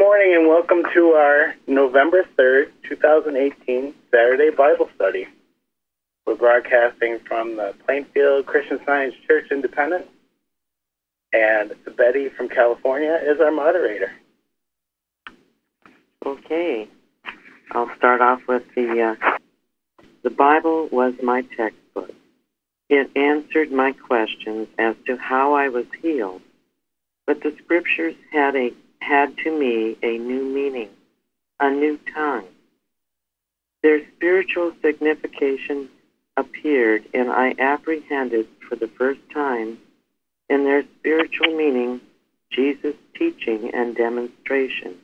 morning and welcome to our November 3rd, 2018 Saturday Bible study. We're broadcasting from the Plainfield Christian Science Church Independent, and Betty from California is our moderator. Okay, I'll start off with the uh, the Bible was my textbook. It answered my questions as to how I was healed, but the scriptures had a had to me a new meaning, a new tongue. Their spiritual signification appeared, and I apprehended for the first time in their spiritual meaning Jesus' teaching and demonstration,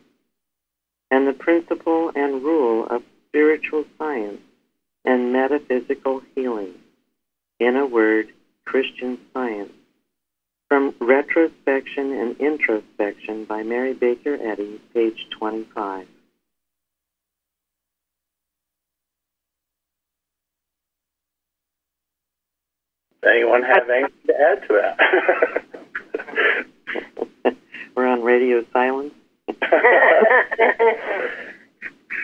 and the principle and rule of spiritual science and metaphysical healing. In a word, Christian science. From Retrospection and Introspection by Mary Baker Eddy, page 25. Does anyone have anything to add to that? We're on radio silence.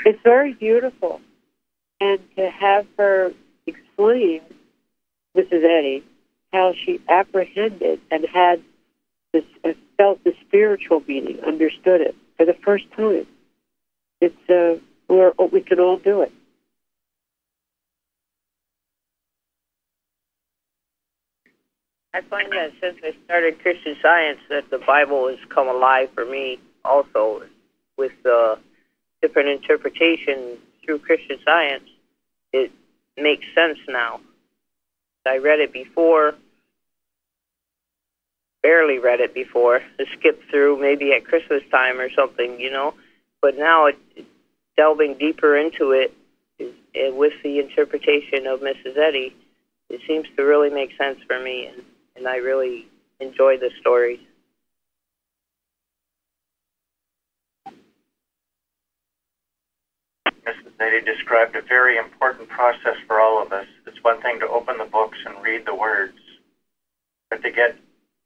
it's very beautiful. And to have her explain, Mrs. Eddy, how she apprehended and had this, uh, felt the spiritual meaning, understood it for the first time. It's uh, we're, we can all do it. I find that since I started Christian Science, that the Bible has come alive for me also, with uh, different interpretations through Christian Science. It makes sense now. I read it before, barely read it before. I skipped through maybe at Christmas time or something, you know. But now, it, delving deeper into it with the interpretation of Mrs. Eddy, it seems to really make sense for me, and, and I really enjoy the stories. Mrs. Eddy described a very important process for all of us. It's one thing to open the books and read the words, but to get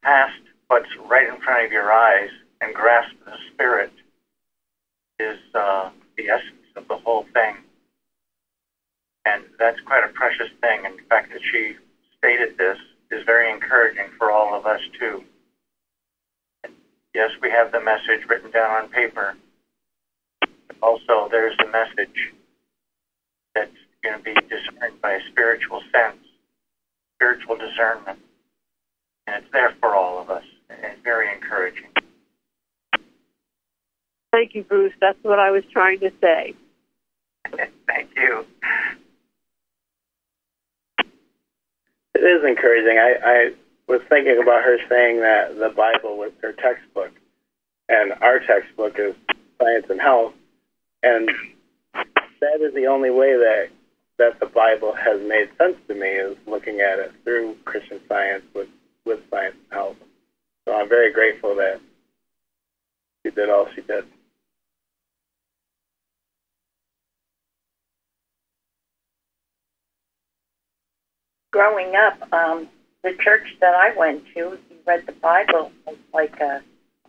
past what's right in front of your eyes and grasp the spirit is uh, the essence of the whole thing. And that's quite a precious thing. And the fact that she stated this is very encouraging for all of us, too. Yes, we have the message written down on paper, also there's a message that's going to be discerned by a spiritual sense, spiritual discernment. And it's there for all of us. And it's very encouraging. Thank you, Bruce. That's what I was trying to say. Thank you. It is encouraging. I, I was thinking about her saying that the Bible was her textbook, and our textbook is Science and Health and that is the only way that that the Bible has made sense to me is looking at it through Christian Science with with science help. So I'm very grateful that she did all she did. Growing up, um, the church that I went to, you read the Bible was like a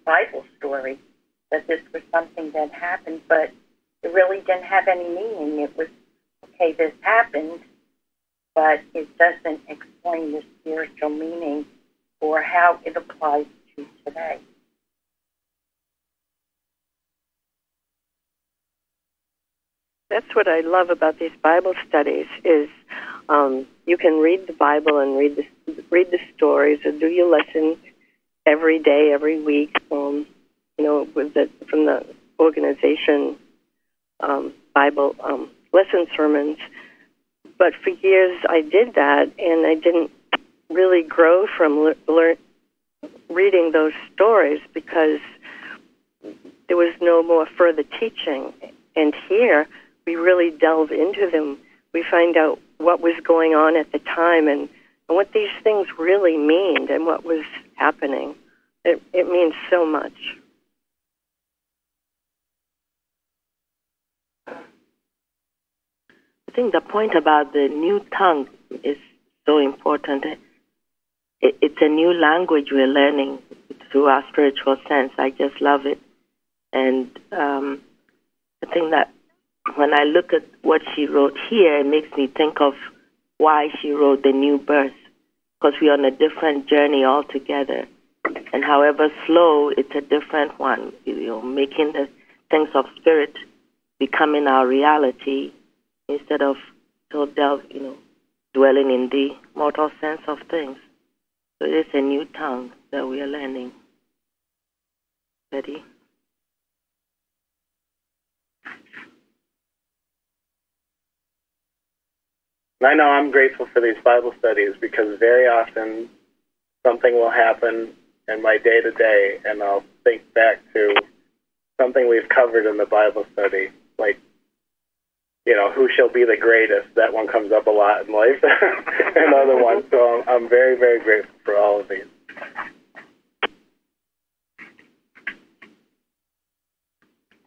Bible story that this was something that happened, but it really didn't have any meaning. It was, okay, this happened, but it doesn't explain the spiritual meaning or how it applies to today. That's what I love about these Bible studies is um, you can read the Bible and read the read the stories or do your lesson every day, every week. Um, you know, with the from the organization um, Bible um, lesson sermons. But for years I did that, and I didn't really grow from le- reading those stories because there was no more further teaching. And here we really delve into them. We find out what was going on at the time and, and what these things really mean and what was happening. It, it means so much. Think the point about the new tongue is so important. It, it's a new language we're learning through our spiritual sense. I just love it. And um, I think that when I look at what she wrote here, it makes me think of why she wrote the new birth, because we're on a different journey altogether. And however slow, it's a different one. You know, making the things of spirit becoming our reality instead of so delve, you know, dwelling in the mortal sense of things. So it is a new tongue that we are learning. Ready? I know I'm grateful for these Bible studies because very often something will happen in my day to day, and I'll think back to something we've covered in the Bible study, like you know, who shall be the greatest? That one comes up a lot in life, and other ones. So I'm, I'm very, very grateful for all of these.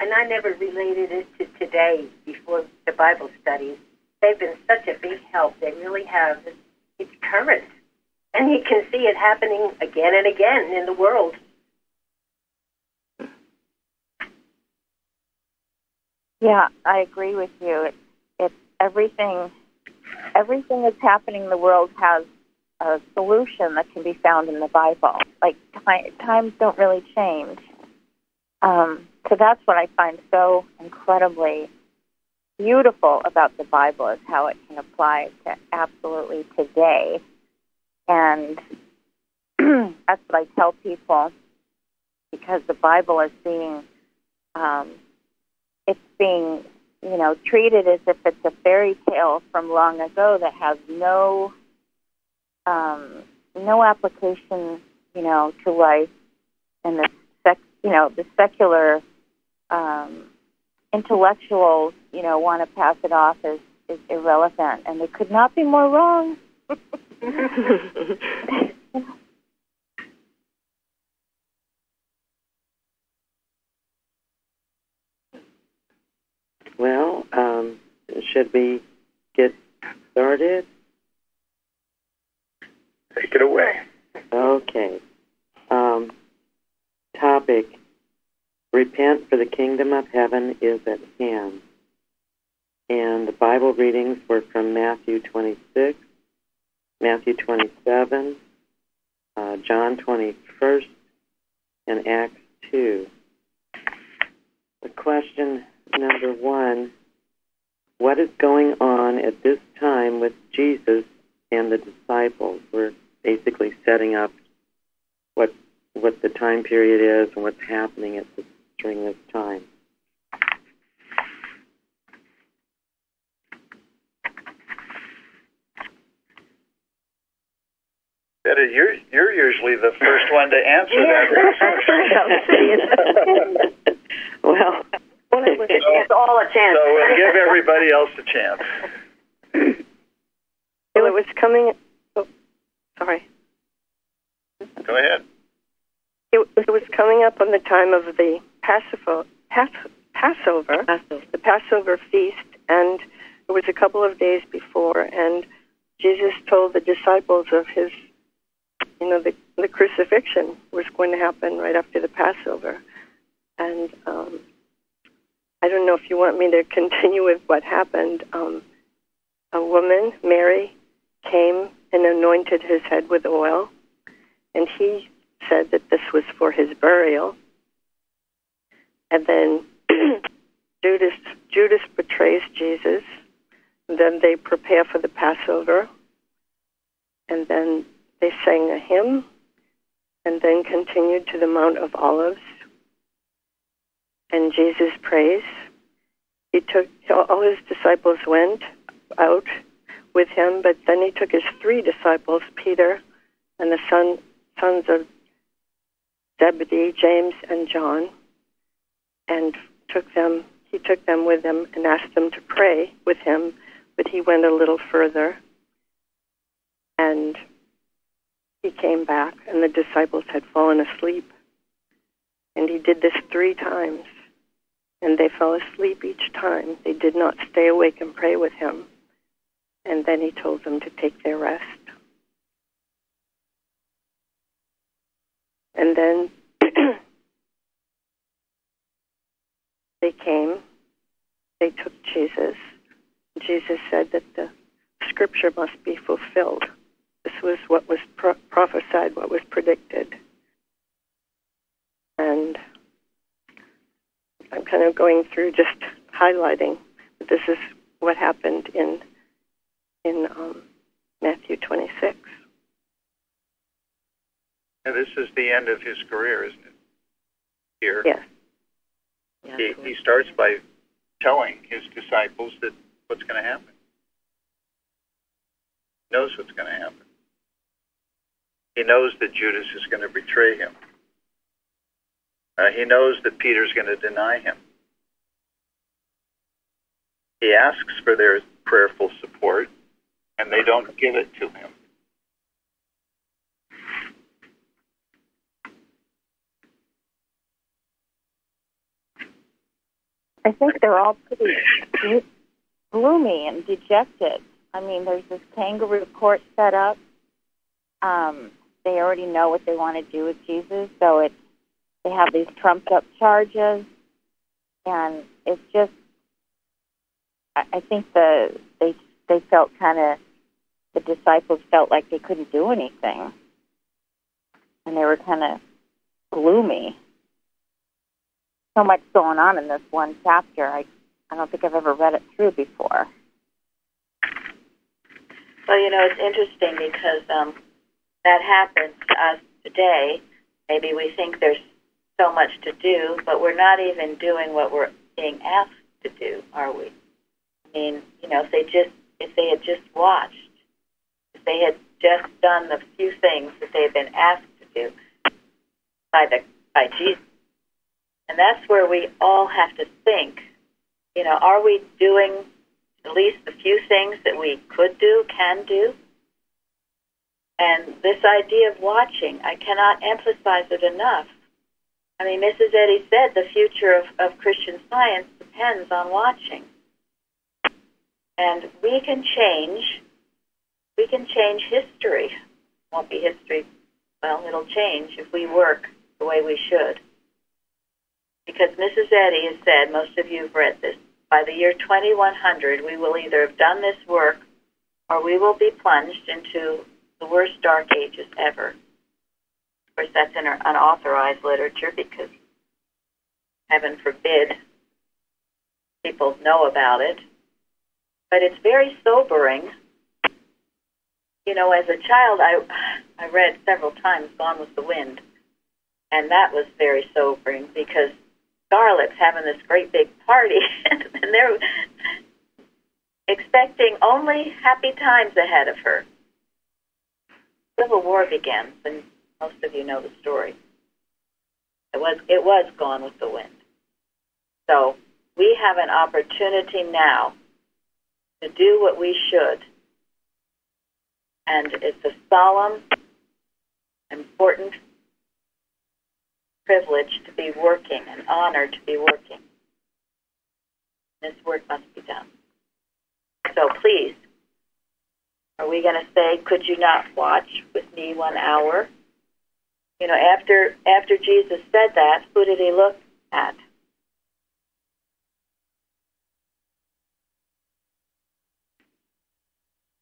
And I never related it to today before the Bible studies. They've been such a big help. They really have. It's current. And you can see it happening again and again in the world. Yeah, I agree with you. It's everything. Everything that's happening in the world has a solution that can be found in the Bible. Like time, times don't really change. Um, so that's what I find so incredibly beautiful about the Bible is how it can apply to absolutely today. And that's what I tell people because the Bible is being um, being you know treated as if it's a fairy tale from long ago that has no um, no application you know to life and the sec you know the secular um, intellectuals you know want to pass it off as, as irrelevant and they could not be more wrong Well, um, should we get started? Take it away. Okay. Um, topic Repent, for the kingdom of heaven is at hand. And the Bible readings were from Matthew 26, Matthew 27, uh, John 21, and Acts 2. The question number one What is going on at this time with Jesus and the disciples? We're basically setting up what what the time period is and what's happening at this, during this time. Betty, you're you're usually the first one to answer that. well, Well, it was, it's all a chance. So we'll give everybody else a chance. Well, it was coming. Oh, sorry. Go ahead. It, it was coming up on the time of the Passover, Pass, Passover, Passover. the Passover feast, and it was a couple of days before, and Jesus told the disciples of his, you know, the, the crucifixion was going to happen right after the Passover, and um, I don't know if you want me to continue with what happened. Um, a woman, Mary, came and anointed his head with oil, and he said that this was for his burial. And then Judas Judas betrays Jesus. Then they prepare for the Passover. And then they sang a hymn and then continued to the Mount of Olives. And Jesus prays. He took all his disciples went out with him, but then he took his three disciples, Peter and the son sons of Zebedee, James and John, and took them he took them with him and asked them to pray with him, but he went a little further and he came back and the disciples had fallen asleep. And he did this three times. And they fell asleep each time. They did not stay awake and pray with him. And then he told them to take their rest. And then they came, they took Jesus. Jesus said that the scripture must be fulfilled. This was what was pro- prophesied, what was predicted. And I'm kind of going through just highlighting that this is what happened in in um, Matthew 26. And this is the end of his career, isn't it? Here. Yes. He, he starts by telling his disciples that what's going to happen. He knows what's going to happen. He knows that Judas is going to betray him. Uh, he knows that Peter's going to deny him. He asks for their prayerful support, and they don't give it to him. I think they're all pretty gloomy and dejected. I mean, there's this kangaroo court set up. Um, they already know what they want to do with Jesus, so it's they have these trumped up charges, and it's just. I, think the they they felt kind of the disciples felt like they couldn't do anything, and they were kind of gloomy so much going on in this one chapter. I I don't think I've ever read it through before. Well, you know, it's interesting because um, that happens to us today. Maybe we think there's so much to do, but we're not even doing what we're being asked to do, are we? I mean, you know, if they just if they had just watched, if they had just done the few things that they've been asked to do by the by Jesus, and that's where we all have to think. You know, are we doing at least the few things that we could do, can do? And this idea of watching, I cannot emphasize it enough. I mean, Mrs. Eddy said the future of, of Christian science depends on watching. And we can change, we can change history. Won't be history, well, it'll change if we work the way we should. Because Mrs. Eddy has said, most of you have read this, by the year 2100, we will either have done this work or we will be plunged into the worst dark ages ever. Of course, that's in our unauthorized literature because, heaven forbid, people know about it. But it's very sobering. You know, as a child, I I read several times Gone with the Wind, and that was very sobering because Scarlett's having this great big party, and they're expecting only happy times ahead of her. Civil War begins, and most of you know the story. It was it was Gone with the Wind. So we have an opportunity now to do what we should, and it's a solemn, important privilege to be working, an honor to be working. This work must be done. So please, are we going to say, could you not watch with me one hour? You know, after after Jesus said that, who did he look at?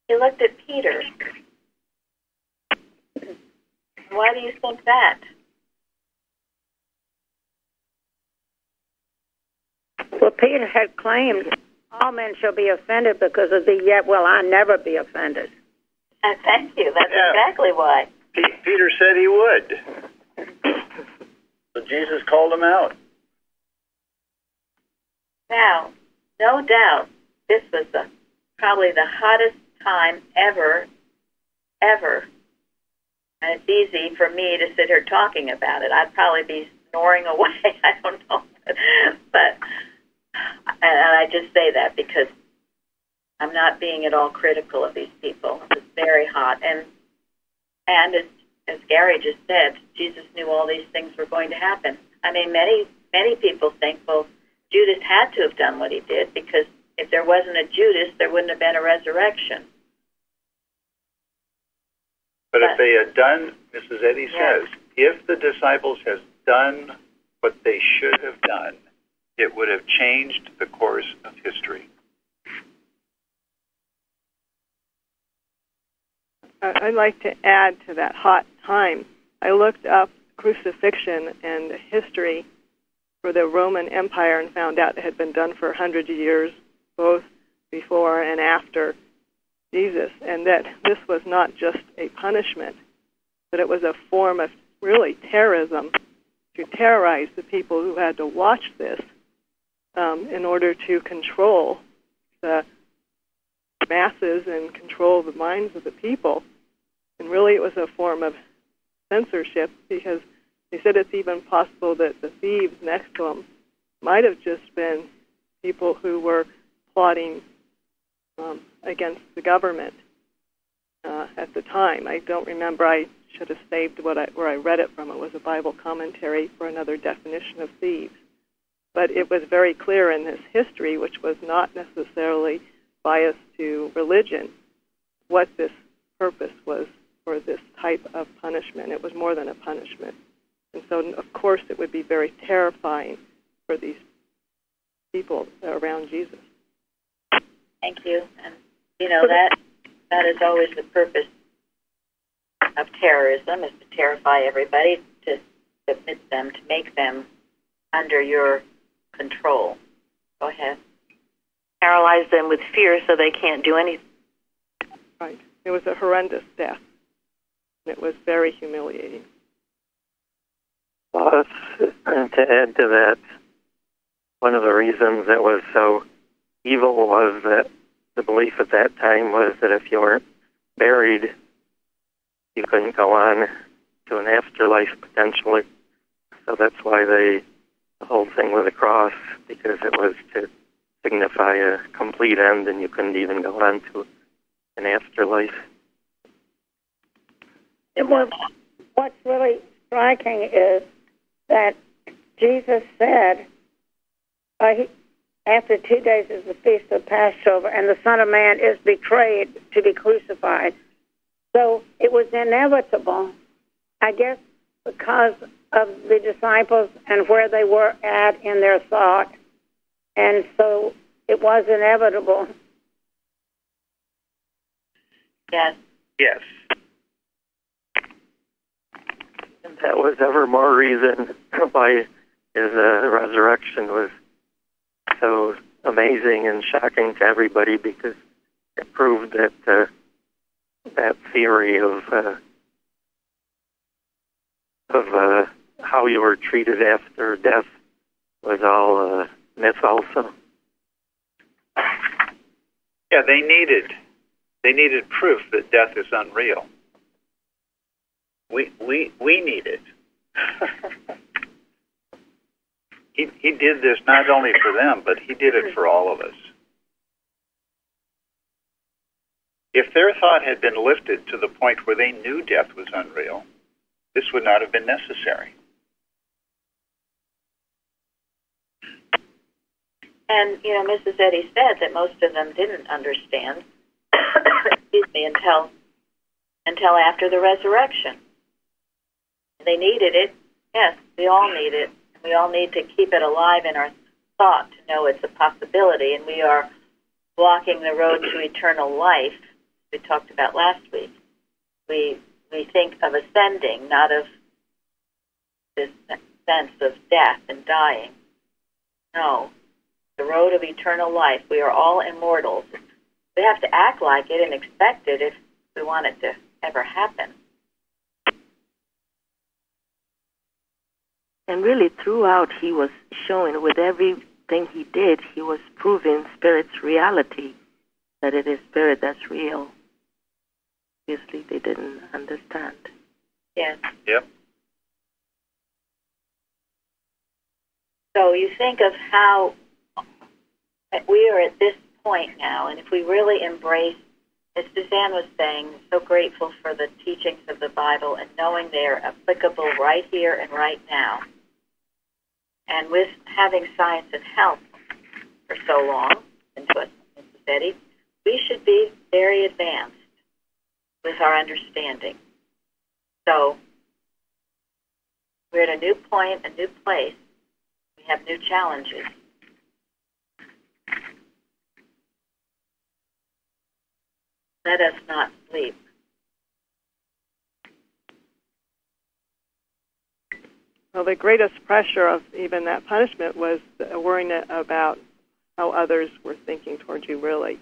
He looked at Peter. Why do you think that? Well, Peter had claimed all men shall be offended because of thee, yet will I never be offended. Uh, thank you. That's Yeah. exactly why. Peter said he would. so Jesus called him out. Now, no doubt, this was the probably the hottest time ever, ever. And it's easy for me to sit here talking about it. I'd probably be snoring away. I don't know, but and I just say that because I'm not being at all critical of these people. It's very hot, and and as as Gary just said, Jesus knew all these things were going to happen. I mean, many many people think, well, Judas had to have done what he did because if there wasn't a Judas, there wouldn't have been a resurrection. But if they had done, Mrs. Eddy Yes. says, if the disciples had done what they should have done, it would have changed the course of history. I'd like to add to that hot time. I looked up crucifixion and history for the Roman Empire and found out it had been done for hundreds of years, both before and after Jesus, and that this was not just a punishment, but it was a form of really terrorism to terrorize the people who had to watch this um, in order to control the masses and control the minds of the people. And really, it was a form of censorship because they said it's even possible that the thieves next to them might have just been people who were plotting um, against the government uh, at the time. I don't remember. I should have saved what I, where I read it from. It was a Bible commentary for another definition of thieves. But it was very clear in this history, which was not necessarily biased to religion, what this purpose was for this type of punishment. It was more than a punishment. And so, of course, it would be very terrifying for these people around Jesus. Thank you. And you know that that is always the purpose of terrorism is to terrify everybody, to submit them, to make them under your control. Go ahead. Paralyze them with fear so they can't do anything. Right. It was a horrendous death. It was very humiliating. And to add to that, one of the reasons it was so evil was that the belief at that time was that if you weren't buried, you couldn't go on to an afterlife potentially. So that's why they the whole thing with the cross because it was to signify a complete end, and you couldn't even go on to an afterlife. It was, what's really striking is that Jesus said, uh, he, after two days is the feast of Passover, and the Son of Man is betrayed to be crucified. So it was inevitable, I guess, because of the disciples and where they were at in their thought. And so it was inevitable. Yes. Yes. That was ever more reason why his uh, resurrection was so amazing and shocking to everybody because it proved that uh, that theory of uh, of uh, how you were treated after death was all uh, myth also. Yeah, they needed they needed proof that death is unreal. We we we need it. he he did this not only for them, but he did it for all of us. If their thought had been lifted to the point where they knew death was unreal, this would not have been necessary. And you know, Mrs. Eddy said that most of them didn't understand. excuse me until until after the resurrection. They needed it. Yes, we all need it. We all need to keep it alive in our thought to know it's a possibility, and we are walking the road to eternal life. We talked about last week. We we think of ascending, not of this sense of death and dying. No, the road of eternal life. We are all immortals. We have to act like it and expect it if we want it to ever happen. And really, throughout, he was showing with everything he did, he was proving spirit's reality, that it is spirit that's real. Obviously, they didn't understand. Yes. Yep. So you think of how we are at this point now, and if we really embrace, as Suzanne was saying, so grateful for the teachings of the Bible and knowing they're applicable right here and right now. And with having science and health for so long into what we should be very advanced with our understanding. So we're at a new point, a new place. We have new challenges. Let us not sleep. Well, the greatest pressure of even that punishment was worrying about how others were thinking towards you, really.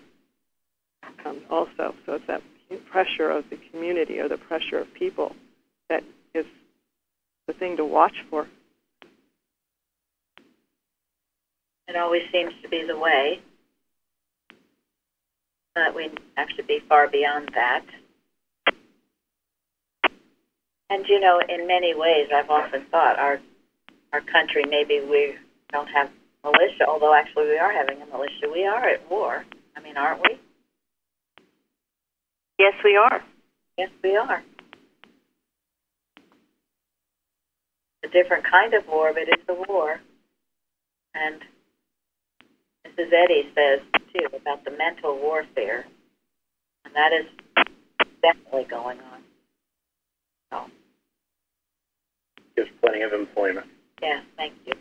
Um, also, so it's that pressure of the community or the pressure of people that is the thing to watch for. It always seems to be the way, but we have to be far beyond that. And you know, in many ways, I've often thought our our country maybe we don't have militia, although actually we are having a militia. We are at war. I mean, aren't we? Yes, we are. Yes, we are. A different kind of war, but it's a war. And Mrs. Eddy says too about the mental warfare, and that is definitely going on. So, Gives plenty of employment. yeah, thank you.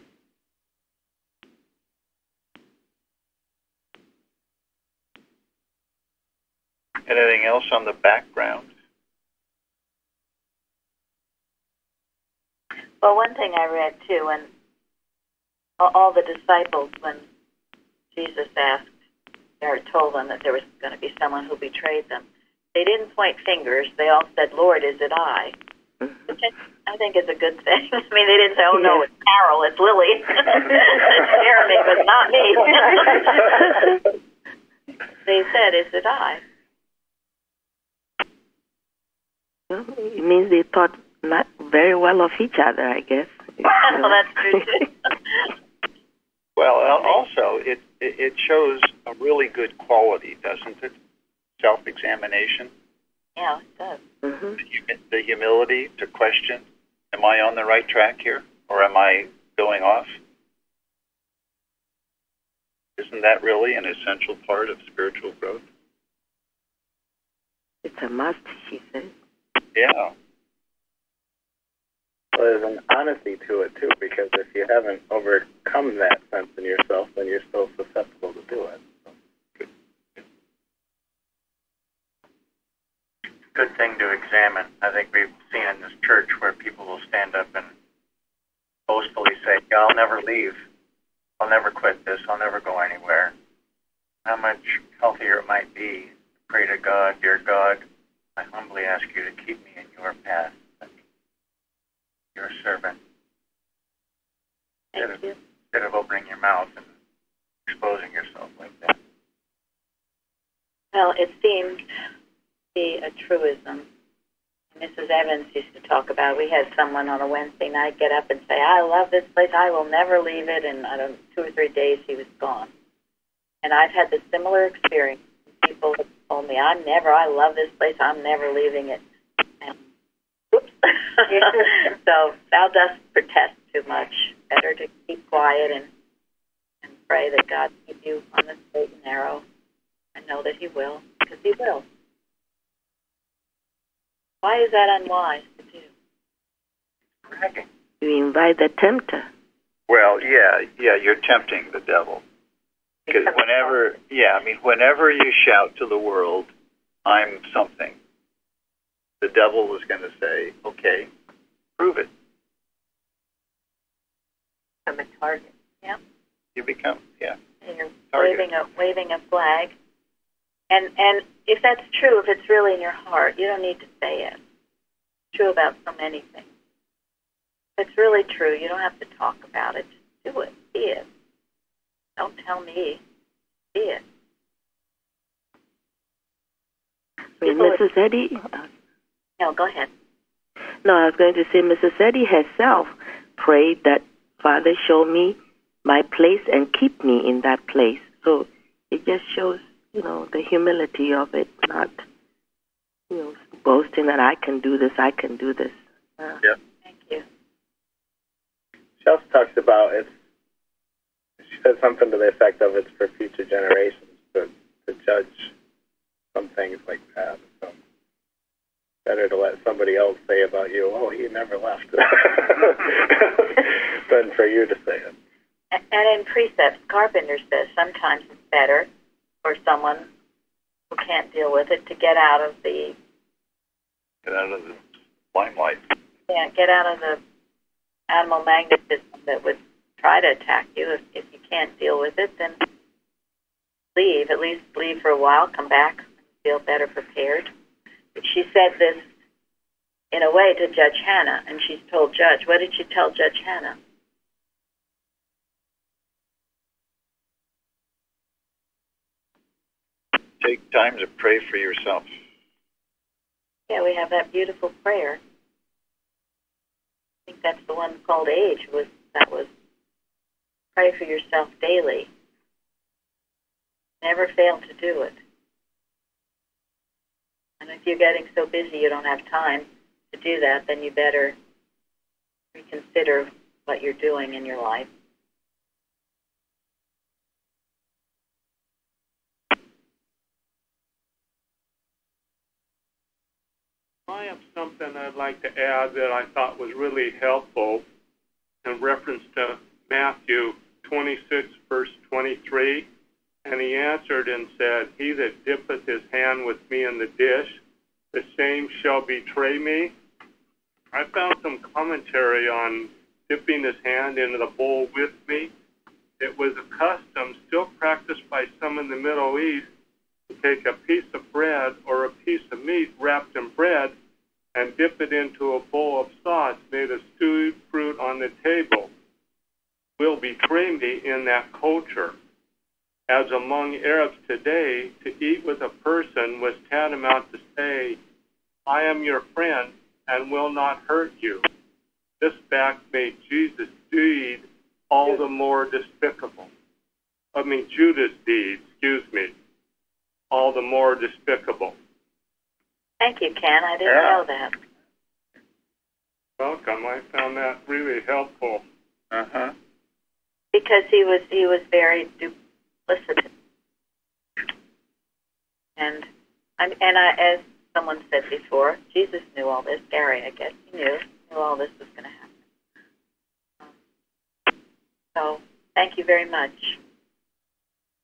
Anything else on the background? Well, one thing I read too, when all- all the disciples, when Jesus asked or told them that there was going to be someone who betrayed them, they didn't point fingers. They all said, "Lord, is it I?" I, think it's a good thing. I mean, they didn't say, "Oh no, it's Carol, it's Lily, it's Jeremy, but not me." they said, "Is it I?" Well, it means they thought not very well of each other, I guess. well, that's true too. Well, uh, also, it, it it shows a really good quality, doesn't it? Self-examination, yeah, it does. Mm-hmm. the humi- the humility to question, am I on the right track here, or am I going off? Isn't that really an essential part of spiritual growth? It's a must, she says. Yeah. Well, there's an honesty to it too, because if you haven't overcome that sense in yourself, then you're still susceptible to do it. Good thing to examine. I think we've seen in this church where people will stand up and boastfully say, yeah, I'll never leave. I'll never quit this. I'll never go anywhere. How much healthier it might be pray to God, dear God, I humbly ask you to keep me in your path. Your servant. Instead of, instead of opening your mouth and exposing yourself like that. Well, it seemed to be a truism. Mrs. Evans used to talk about. We had someone on a Wednesday night get up and say, "I love this place. I will never leave it." And I don't two or three days he was gone. And I've had the similar experience. People have told me, "I'm never. I love this place. I'm never leaving it." And whoops. so thou dost protest too much. Better to keep quiet and and pray that God keep you on the straight and narrow, and know that He will, because He will. Why is that unwise to do? You invite the tempter. Well, yeah, yeah, you're tempting the devil. Because whenever, yeah, I mean, whenever you shout to the world, I'm something, the devil is going to say, okay, prove it. I'm a target. Yeah. You become, yeah. And you're Target. waving a waving a flag. And and if that's true, if it's really in your heart, you don't need to say it. It's true about so many things. If it's really true, you don't have to talk about it. Just do it. Be it. Don't tell me. Be it. Mrs. Eddy, No, go ahead. no, I was going to say Mrs. Eddy herself prayed that Father show me my place and keep me in that place. So it just shows, you know, the humility of it, not, you know, boasting that I can do this, I can do this. Uh, Yeah. Thank you. She also talks about it's. She said something to the effect of it's for future generations to to judge some things like that. So better to let somebody else say about you, "Oh, he never left," than for you to say it. And in precepts, Carpenter says sometimes it's better for someone who can't deal with it to get out of the Get out of the limelight. yeah, get out of the animal magnetism that would try to attack you. If, if you can't deal with it, then leave. At least leave for a while, come back, feel better prepared. But she said this in a way to Judge Hanna, and she's told Judge, what did she tell Judge Hanna? Take time to pray for yourself. Yeah, we have that beautiful prayer. I think that's the one called age was that was pray for yourself daily. Never fail to do it. And if you're getting so busy you don't have time to do that, then you better reconsider what you're doing in your life. I have something I'd like to add that I thought was really helpful in reference to Matthew 26, verse 23. And he answered and said, He that dippeth his hand with me in the dish, the same shall betray me. I found some commentary on dipping his hand into the bowl with me. It was a custom still practiced by some in the Middle East take a piece of bread or a piece of meat wrapped in bread and dip it into a bowl of sauce made of stewed fruit on the table. Will betray me in that culture. As among Arabs today, to eat with a person was tantamount to say, I am your friend and will not hurt you. This fact made Jesus' deed all the more despicable. I mean, Judas' deed, excuse me, all the more despicable. Thank you, Ken. I didn't Yeah. know that. Welcome. I found that really helpful. Uh huh. Because he was he was very duplicitous. And and and I, as someone said before, Jesus knew all this. Gary, I guess he knew knew all this was going to happen. Um, So thank you very much.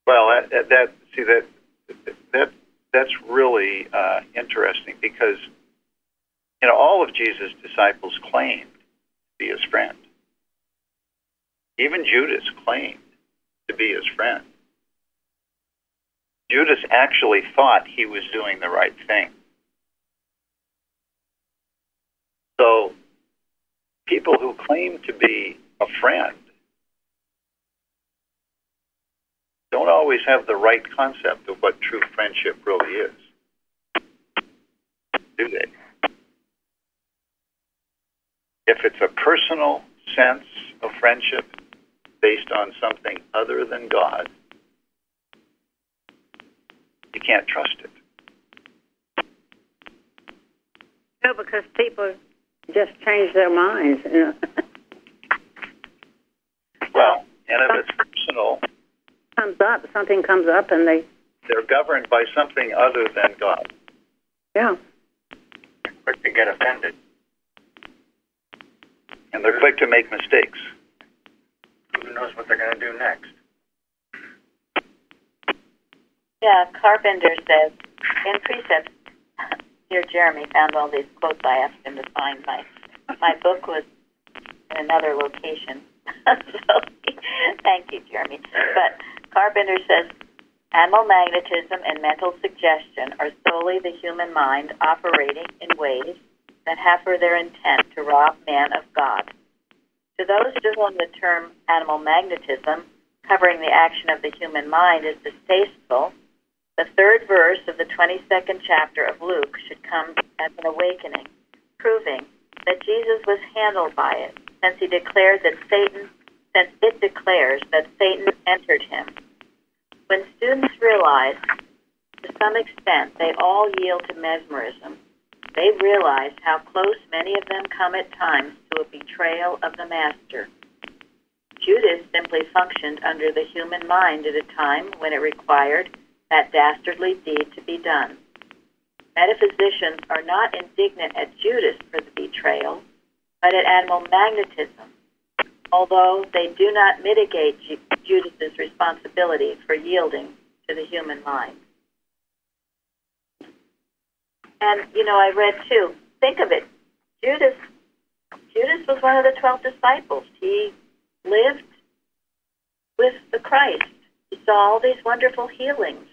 Well, that, that, that see that that that's really uh, interesting because you know all of Jesus' disciples claimed to be his friend. Even Judas claimed to be his friend. Judas actually thought he was doing the right thing. So, people who claim to be a friend don't always have the right concept of what true friendship really is. Do they? If it's a personal sense of friendship based on something other than God, you can't trust it. No, because people just change their minds. You know. Well, and if it's personal, comes up, something comes up, and they, they're governed by something other than God. yeah. Quick to get offended. And they're quick to make mistakes. Who knows what they're going to do next? Yeah, Carpenter says in precepts. Here, Jeremy found all these quotes I asked him to find. My my book was in another location. so, thank you, Jeremy. But Carpenter says animal magnetism and mental suggestion are solely the human mind operating in ways that have for their intent to rob man of God. To those to whom the term animal magnetism, covering the action of the human mind, is distasteful, the third verse of the 22nd chapter of Luke should come as an awakening, proving that Jesus was handled by it, since he declared that Satan, since it declares that Satan entered him. When students realize, to some extent, they all yield to mesmerism, they realize how close many of them come at times to a betrayal of the master. Judas simply functioned under the human mind at a time when it required that dastardly deed to be done. Metaphysicians are not indignant at Judas for the betrayal, but at animal magnetism, although they do not mitigate Ju- Judas's responsibility for yielding to the human mind. And you know, I read too. Think of it. Judas Judas was one of the twelve disciples. He lived with the Christ. He saw all these wonderful healings.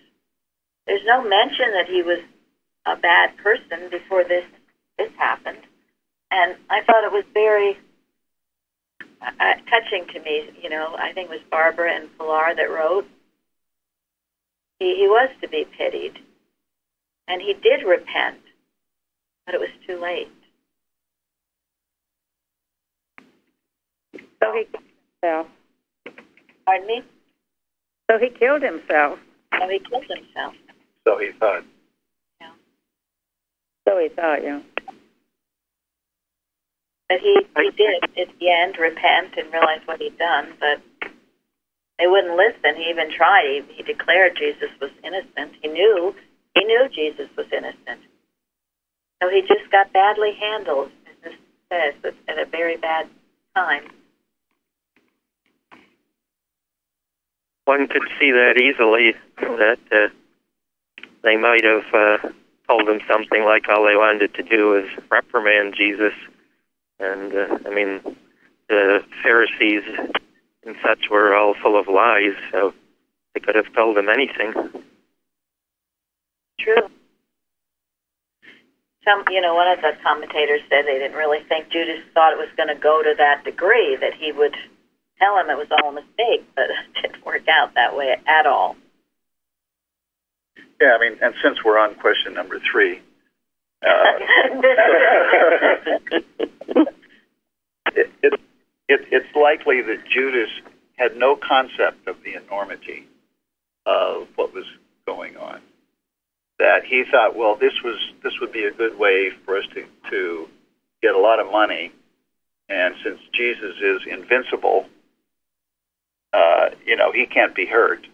There's no mention that he was a bad person before this this happened. And I thought it was very uh, touching to me. You know, I think it was Barbara and Pilar that wrote. He, he was to be pitied. And he did repent, but it was too late. So he killed himself. Pardon me? So he killed himself. No, he killed himself. So he thought. So he thought, yeah. But he, he did, at the end, repent and realize what he'd done, but they wouldn't listen. He even tried. He, he declared Jesus was innocent. He knew, he knew Jesus was innocent. So he just got badly handled, as this says, at a very bad time. One could see that easily, that uh, they might have uh, told him something like all they wanted to do was reprimand Jesus. And, uh, I mean, the Pharisees and such were all full of lies, so they could have told them anything. True. Some, you know, one of the commentators said they didn't really think Judas thought it was going to go to that degree that he would tell him it was all a mistake, but it didn't work out that way at all. Yeah, I mean, and since we're on question number three, uh, it, it, it, it's likely that Judas had no concept of the enormity of what was going on. That he thought, well, this was this would be a good way for us to to get a lot of money, and since Jesus is invincible, uh, you know, he can't be hurt.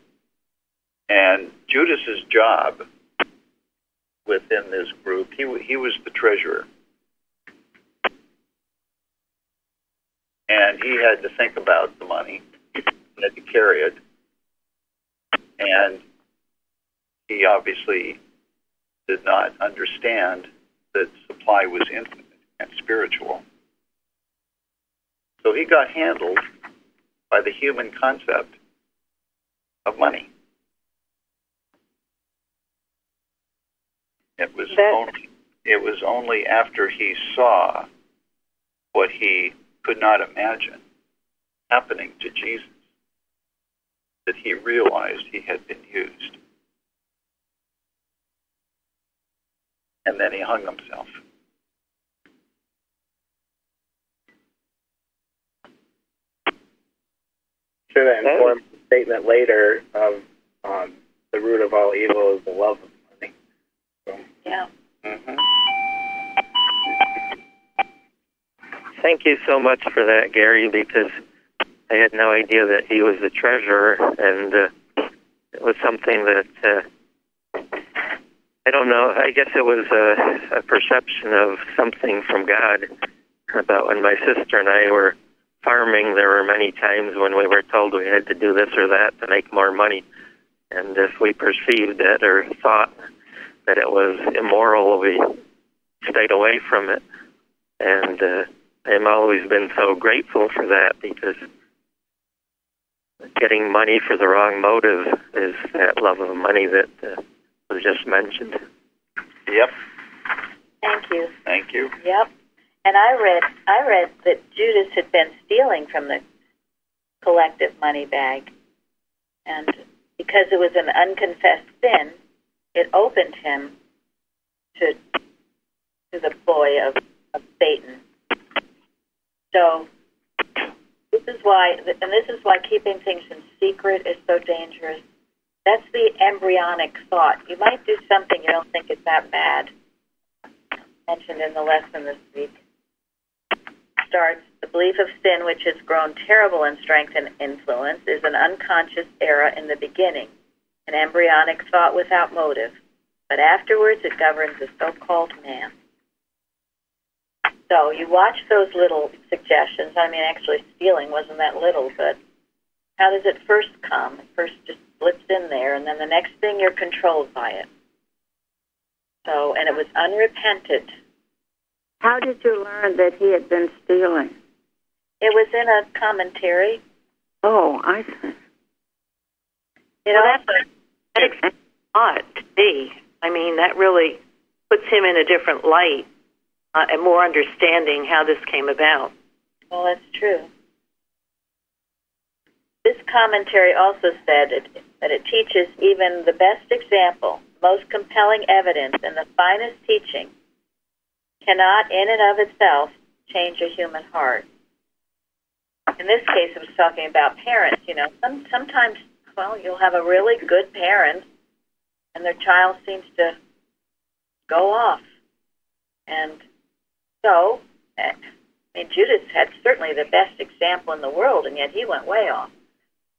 And Judas's job within this group, he he was the treasurer, and he had to think about the money, he had to carry it, and he obviously did not understand that supply was infinite and spiritual. So he got handled by the human concept of money. It was That- only it was only after he saw what he could not imagine happening to Jesus that he realized he had been used. And then he hung himself. Sure, that informs the statement later of um, the root of all evil is the love of money. So, Yeah. mhm. Thank you so much for that, Gary, because I had no idea that he was the treasurer, and uh, it was something that uh, I don't know. I guess it was a, a perception of something from God about when my sister and I were farming. There were many times when we were told we had to do this or that to make more money, and if we perceived it or thought that it was immoral, we stayed away from it. And uh, I've always been so grateful for that because getting money for the wrong motive is that love of money that uh, was just mentioned. Yep. Thank you. Thank you. Yep. And I read I read that Judas had been stealing from the collective money bag. And because it was an unconfessed sin, it opened him to to the ploy of, of Satan. So this is why and this is why keeping things in secret is so dangerous. That's the embryonic thought. You might do something you don't think is that bad. Mentioned in the lesson this week starts the belief of sin, which has grown terrible in strength and influence, is an unconscious error in the beginning, an embryonic thought without motive, but afterwards it governs the so called man. So you watch those little suggestions. I mean, actually, stealing wasn't that little, but how does it first come? It first just slips in there, and then the next thing you're controlled by it. So, and it was unrepented. How did you learn that he had been stealing? It was in a commentary. Oh, I see. It Well, also, That explains a lot to me. I mean, that really puts him in a different light uh, and more understanding how this came about. well, that's true. This commentary also said it, that it teaches even the best example, most compelling evidence, and the finest teaching cannot, in and of itself, change a human heart. In this case, it was talking about parents. You know, some sometimes, well, you'll have a really good parent, and their child seems to go off, and so, eh, I mean, Judas had certainly the best example in the world, and yet he went way off.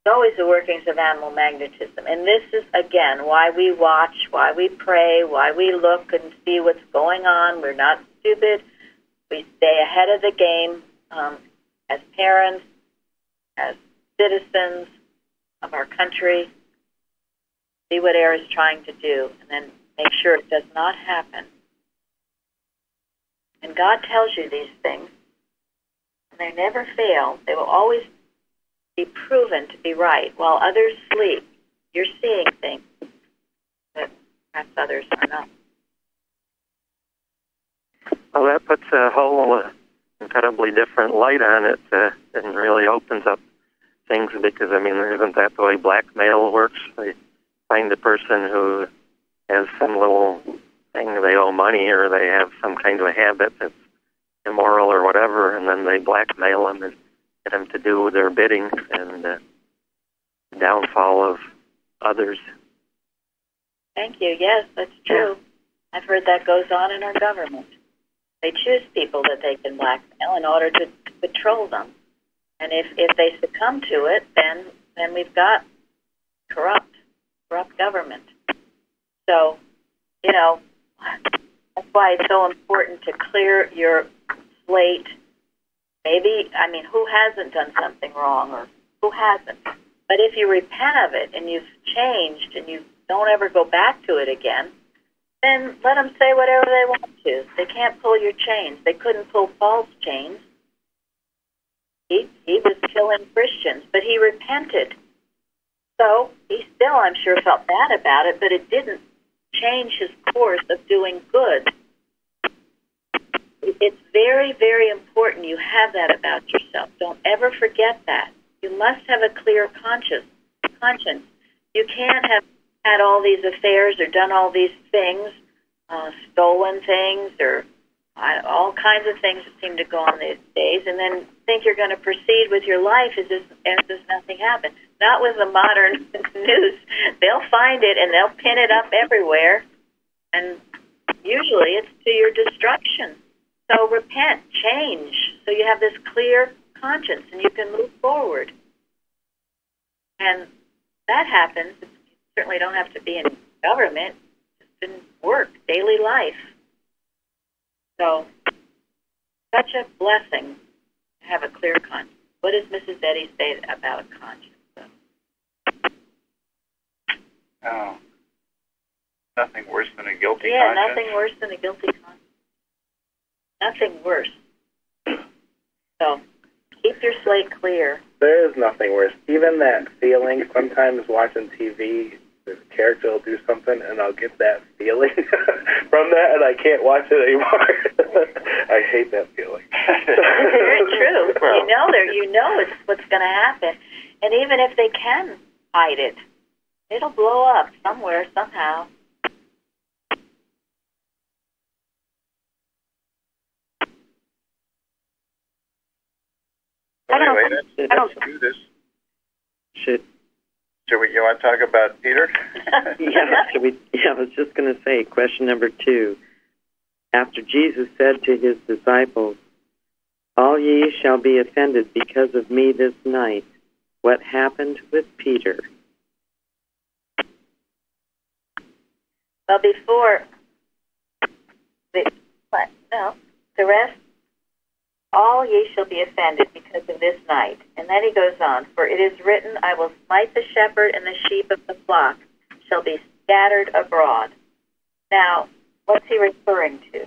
It's always the workings of animal magnetism. And this is, again, why we watch, why we pray, why we look and see what's going on. We're not stupid. We stay ahead of the game um, as parents, as citizens of our country. See what air is trying to do, and then make sure it does not happen. And God tells you these things, and they never fail. They will always be proven to be right. While others sleep, you're seeing things that perhaps others are not. Well, that puts a whole uh, incredibly different light on it uh, and really opens up things because, I mean, isn't that the way blackmail works? They find the person who has some little thing they owe money or they have some kind of a habit that's immoral or whatever, and then they blackmail them and get them to do their bidding and uh, downfall of others. Thank you. Yes, that's true. I've heard that goes on in our government. They choose people that they can blackmail in order to control them. And if, if they succumb to it, then then we've got corrupt, corrupt government. So, you know, that's why it's so important to clear your slate. Maybe, I mean, who hasn't done something wrong or who hasn't? But if you repent of it and you've changed and you don't ever go back to it again, then let them say whatever they want to. They can't pull your chains. They couldn't pull Paul's chains. He, he was killing Christians, but he repented. So he still, I'm sure, felt bad about it, but it didn't change his course of doing good. It's very, very important you have that about yourself. Don't ever forget that. You must have a clear conscience. Conscience. You can't have had all these affairs or done all these things, uh, stolen things, or all kinds of things that seem to go on these days, and then think you're going to proceed with your life as if, as if nothing happened. Not with the modern news. They'll find it and they'll pin it up everywhere, and usually it's to your destruction. So repent, change, so you have this clear conscience and you can move forward. And that happens. You certainly don't have to be in government, just in work, daily life. So, such a blessing to have a clear conscience. What does Mrs. Eddy say about conscience? Oh, nothing worse than a guilty yeah, conscience. nothing worse than a guilty conscience. Nothing worse. So, keep your slate clear. There is nothing worse. Even that feeling, sometimes watching TV, the character will do something, and I'll get that feeling from that, and I can't watch it anymore. I hate that feeling. Very true. You know there. You know it's what's going to happen, and even if they can hide it, it'll blow up somewhere somehow. Well, anyway, let's, I don't- let's do this. Should Should we? You want to talk about Peter? yeah, should we, yeah, I was just going to say, question number two. After Jesus said to his disciples, All ye shall be offended because of me this night, what happened with Peter? Well, before the what? No, the rest. All ye shall be offended because of this night. And then he goes on, For it is written, I will smite the shepherd, and the sheep of the flock shall be scattered abroad. Now, What's he referring to?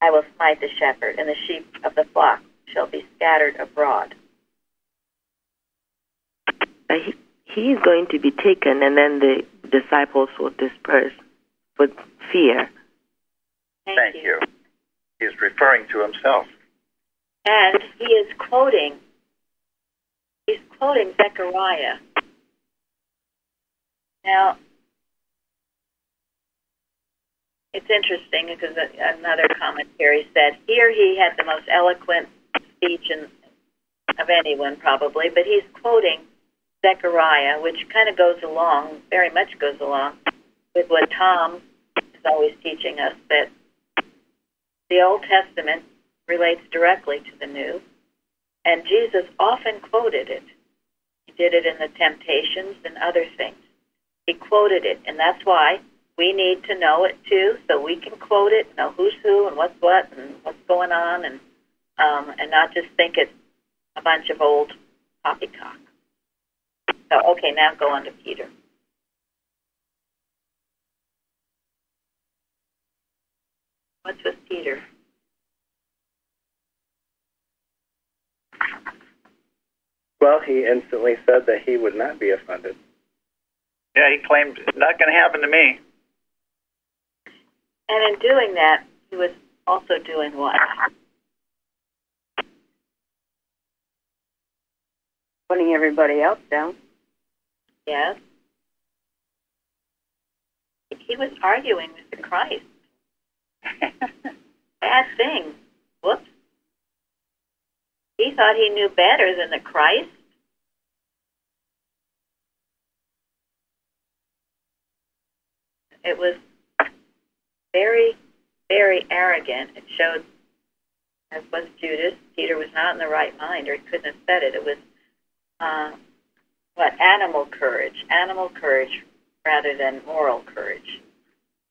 I will smite the shepherd, and the sheep of the flock shall be scattered abroad. He, is going to be taken, and then the disciples will disperse with fear. Thank, Thank you. He's referring to himself. And he is quoting, he's quoting Zechariah. Now, it's interesting because another commentary said here he had the most eloquent speech in, of anyone probably, but he's quoting Zechariah, which kind of goes along, very much goes along with what Tom is always teaching us that the Old Testament relates directly to the New, and Jesus often quoted it. He did it in the temptations and other things. He quoted it, and that's why we need to know it too, so we can quote it, know who's who and what's what and what's going on, and um, and not just think it's a bunch of old poppycock. So okay, now go on to Peter. What's with Peter? Well, he instantly said that he would not be offended. Yeah, he claimed not going to happen to me. And in doing that, he was also doing what? Putting everybody else down. Yes. He was arguing with the Christ. Bad thing. Whoops. He thought he knew better than the Christ. It was very, very arrogant. It showed, as was Judas, Peter was not in the right mind, or he couldn't have said it. It was, uh, what, animal courage, animal courage rather than moral courage.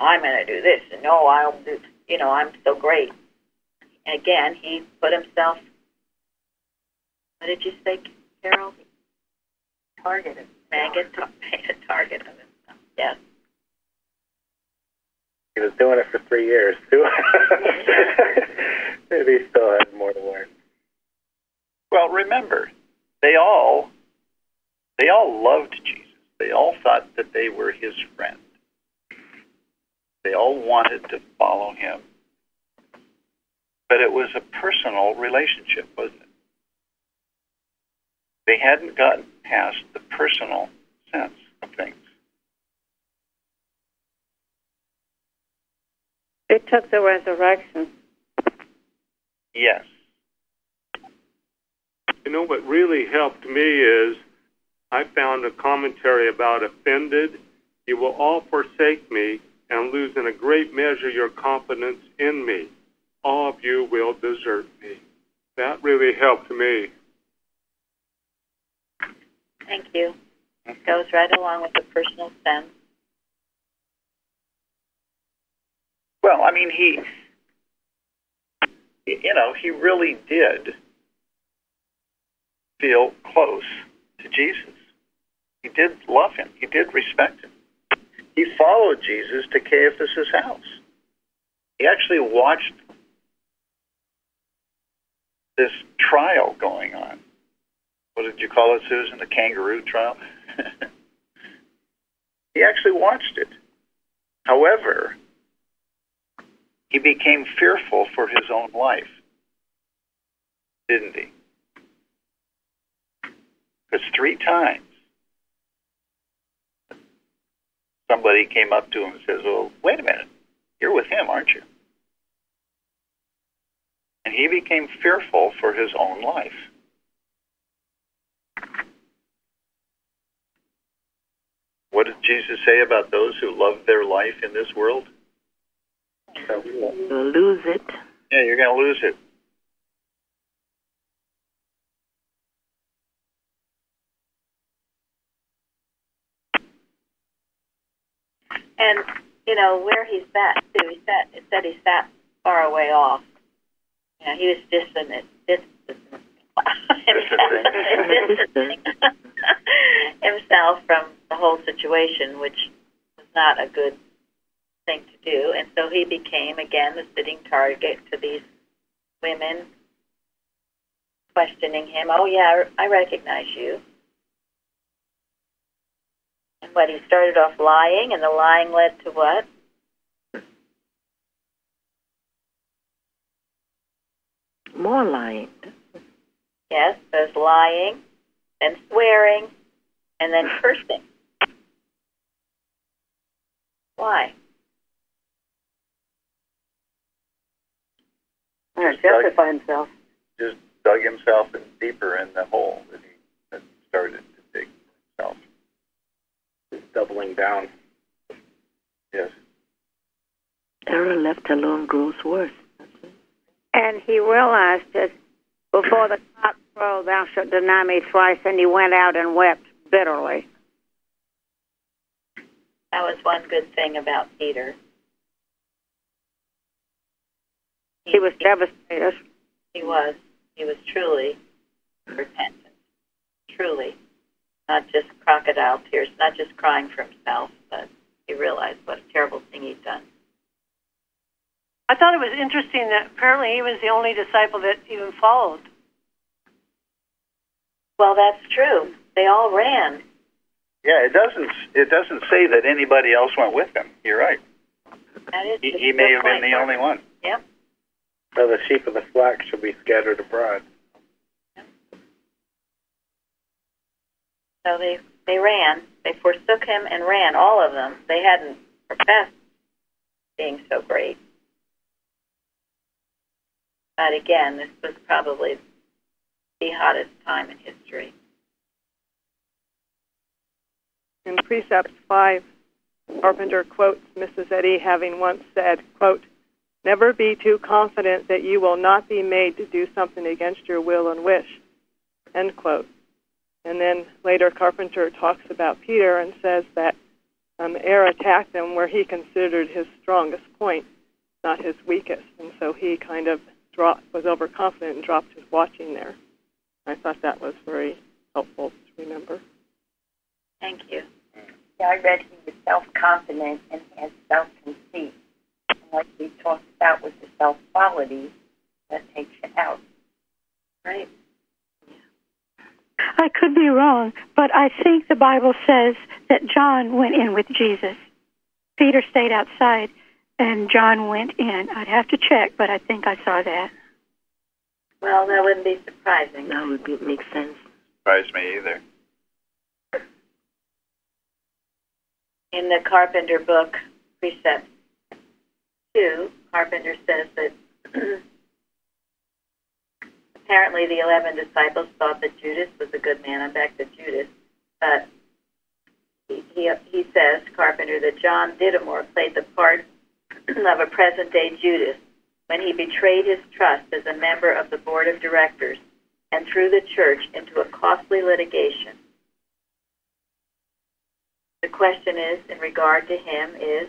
I'm going to do this, and no, I'll do, you know, I'm so great. And Again, he put himself, what did you say, Carol? Targeted. Maggot, made a target of himself, yes. He was doing it for three years too. Maybe he still has more to learn. Well, remember, they all they all loved Jesus. They all thought that they were his friend. They all wanted to follow him. But it was a personal relationship, wasn't it? They hadn't gotten past the personal sense of things. It took the resurrection. Yes. You know what really helped me is I found a commentary about offended. You will all forsake me and lose in a great measure your confidence in me. All of you will desert me. That really helped me. Thank you. It goes right along with the personal sense. Well, I mean, he, you know, he really did feel close to Jesus. He did love him. He did respect him. He followed Jesus to Caiaphas's house. He actually watched this trial going on. What did you call it, Susan? The kangaroo trial? he actually watched it. However, he became fearful for his own life, didn't he? Because three times somebody came up to him and says, Well, wait a minute, you're with him, aren't you? And he became fearful for his own life. What did Jesus say about those who love their life in this world? Lose it. Yeah, you're going to lose it. And you know where he sat too. He sat. It said he sat far away off. You know, he was distant, distant himself from the whole situation, which was not a good thing to do, and so he became again the sitting target to these women questioning him. Oh yeah, I recognize you. And what he started off lying, and the lying led to what? More lying. Yes, there's lying, then swearing, and then cursing. Why? Or justify himself. Just dug himself in deeper in the hole that he had started to dig himself. Just doubling down. Yes. Error left alone grows worse. And he realized that before the cock crow, thou shalt deny me twice, and he went out and wept bitterly. That was one good thing about Peter. He was devastated. He was. He was truly repentant. Truly. Not just crocodile tears, not just crying for himself, but he realized what a terrible thing he'd done. I thought it was interesting that apparently he was the only disciple that even followed. Well, that's true. They all ran. Yeah, it doesn't. It doesn't say that anybody else went with him. You're right. That is He, he may good have been the only one. Yep. So the sheep of the flock shall be scattered abroad. So they they ran. They forsook him and ran. All of them. They hadn't professed being so great. But again, this was probably the hottest time in history. In Precept 5, Carpenter quotes Mrs. Eddy having once said, quote, Never be too confident that you will not be made to do something against your will and wish. End quote. And then later Carpenter talks about Peter and says that um, Air attacked him where he considered his strongest point, not his weakest. And so he kind of dropped, was overconfident and dropped his watching there. I thought that was very helpful to remember. Thank you. Yeah, I read he was self-confident and had self-conceit. And like we talked about with the self-qualities, that takes you out. Right. I could be wrong, but I think the Bible says that John went in with Jesus. Peter stayed outside, and John went in. I'd have to check, but I think I saw that. Well, that wouldn't be surprising. That would be, make sense. Surprised me either. In the Carpenter book, Precept 2, Carpenter says that apparently the 11 disciples thought that Judas was a good man. I'm back to Judas. But he, he, he says, Carpenter, that John Dittemore played the part of a present day Judas when he betrayed his trust as a member of the board of directors and threw the church into a costly litigation. The question is, in regard to him, is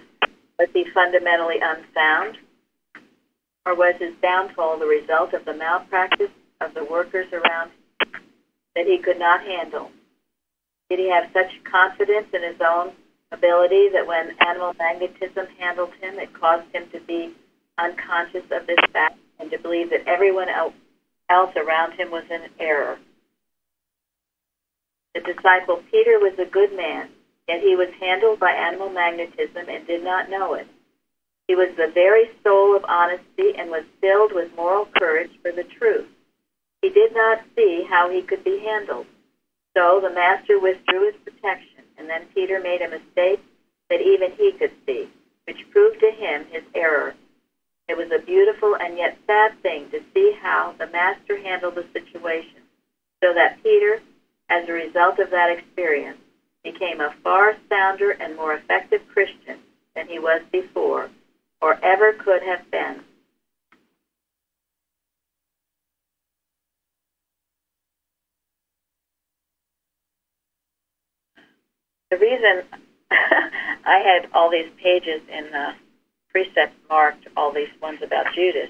was he fundamentally unsound, or was his downfall the result of the malpractice of the workers around him that he could not handle? Did he have such confidence in his own ability that when animal magnetism handled him, it caused him to be unconscious of this fact and to believe that everyone else around him was in error? The disciple Peter was a good man, yet he was handled by animal magnetism and did not know it. He was the very soul of honesty and was filled with moral courage for the truth. He did not see how he could be handled. So the master withdrew his protection, and then Peter made a mistake that even he could see, which proved to him his error. It was a beautiful and yet sad thing to see how the master handled the situation, so that Peter, as a result of that experience, became a far sounder and more effective Christian than he was before, or ever could have been. The reason I had all these pages in the precepts marked, all these ones about Judas,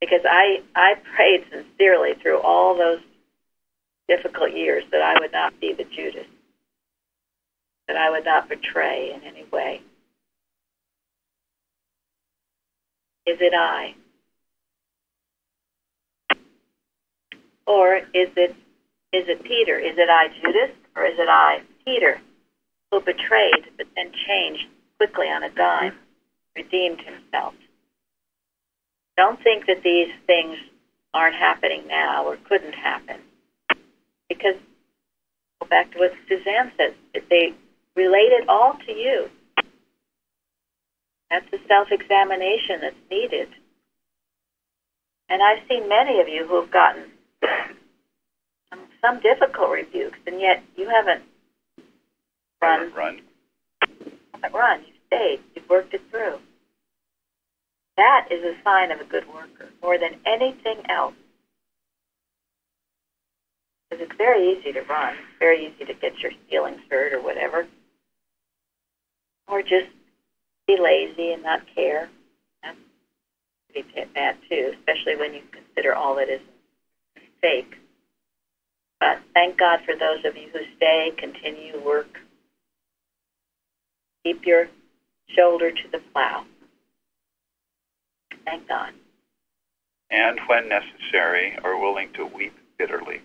because I, I prayed sincerely through all those difficult years that I would not be the Judas, that I would not betray in any way. is it I? Or is it is it Peter? Is it I Judas? Or is it I Peter who betrayed but then changed quickly on a dime, redeemed himself? Don't think that these things aren't happening now or couldn't happen. Because go back to what Suzanne says, if they relate it all to you. That's the self examination that's needed. And I've seen many of you who have gotten some difficult rebukes, and yet you haven't run. Run. Run. You've stayed. You've worked it through. That is a sign of a good worker more than anything else. Because it's very easy to run. It's very easy to get your feelings hurt or whatever. Or just be lazy and not care. That's pretty bad too, especially when you consider all that is fake. But thank God for those of you who stay, continue, work. Keep your shoulder to the plow. Thank God. And when necessary, are willing to weep bitterly.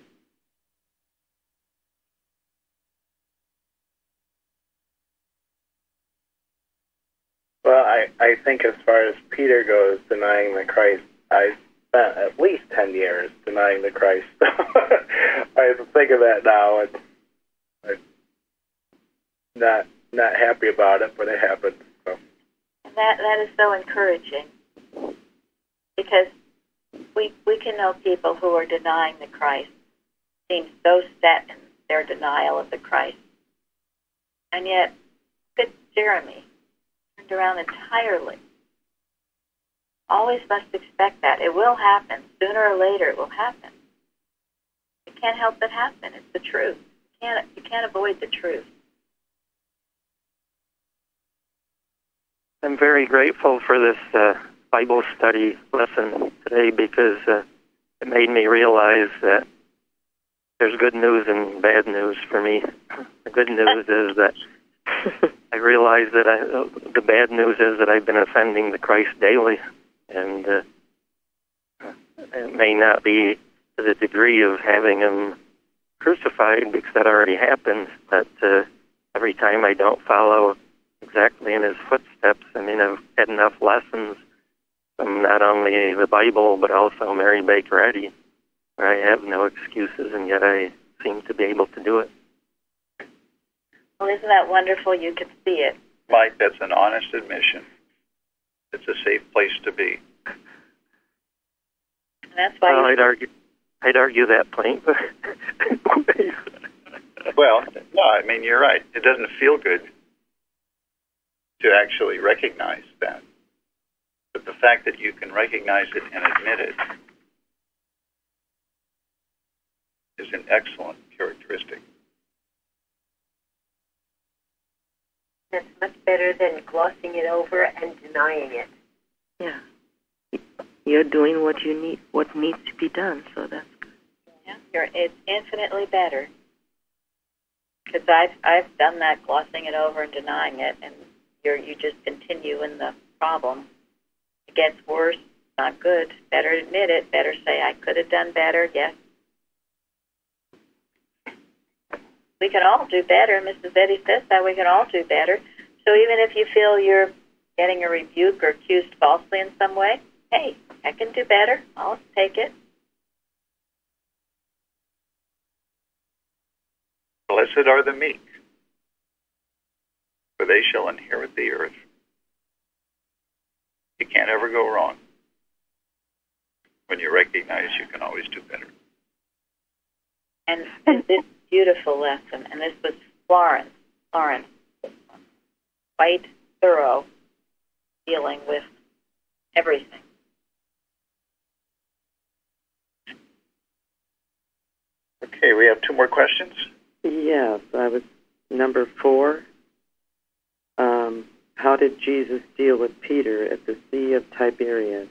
Well, I, I think as far as Peter goes, denying the Christ, I spent at least 10 years denying the Christ. I think of that now, and I'm not, not happy about it, but it happened. So. And that, that is so encouraging because we, we can know people who are denying the Christ, seem so set in their denial of the Christ. And yet, good Jeremy turned around entirely. Always must expect that. It will happen. Sooner or later, it will happen. It can't help but happen. It's the truth. You can't, you can't avoid the truth. I'm very grateful for this uh, Bible study lesson today because uh, it made me realize that there's good news and bad news for me. The good news is that I realize that I, uh, the bad news is that I've been offending the Christ daily, and uh, it may not be to the degree of having him crucified because that already happened. But uh, every time I don't follow exactly in his footsteps, I mean, I've had enough lessons from not only the Bible but also Mary Baker Eddy, where I have no excuses, and yet I seem to be able to do it. Well, isn't that wonderful? You can see it. Mike, that's an honest admission. It's a safe place to be. And that's why Well, I'd argue, I'd argue that point, Well, no, I mean, you're right. It doesn't feel good to actually recognize that. But the fact that you can recognize it and admit it is an excellent characteristic. That's much better than glossing it over and denying it. Yeah. You're doing what you need, what needs to be done. So that's Yeah, you're, it's infinitely better. Because I've I've done that, glossing it over and denying it, and you just continue in the problem. It gets worse. Not good. Better admit it. Better say I could have done better. Yes. We can all do better. Mrs. Eddy says that we can all do better. So even if you feel you're getting a rebuke or accused falsely in some way, hey, I can do better. I'll take it. Blessed are the meek, for they shall inherit the earth. You can't ever go wrong when you recognize you can always do better. And this beautiful lesson, and this was Florence, Florence, quite thorough, dealing with everything. Okay, we have two more questions. Yes, I was number four. How did Jesus deal with Peter at the Sea of Tiberias?